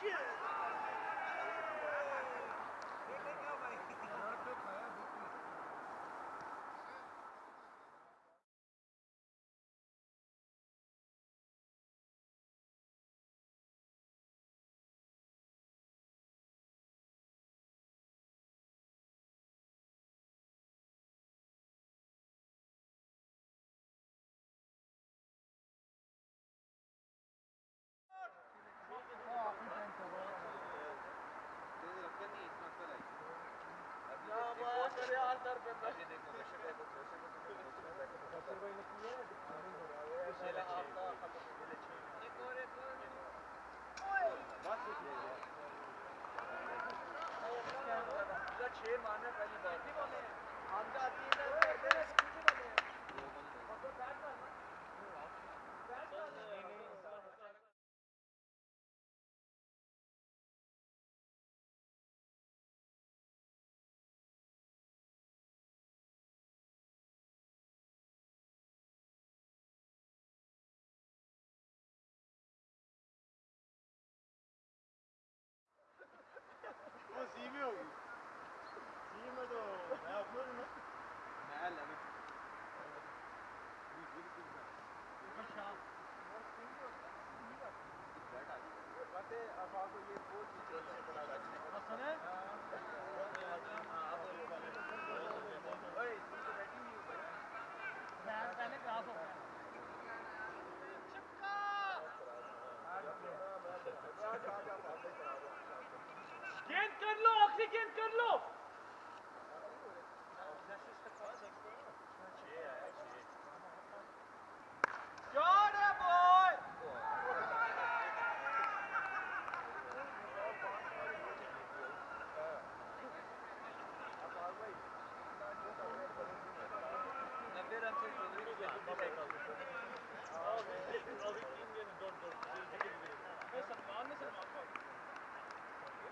Cheers. گیند کر لو oxygen Thank you. Alayım. Alayım.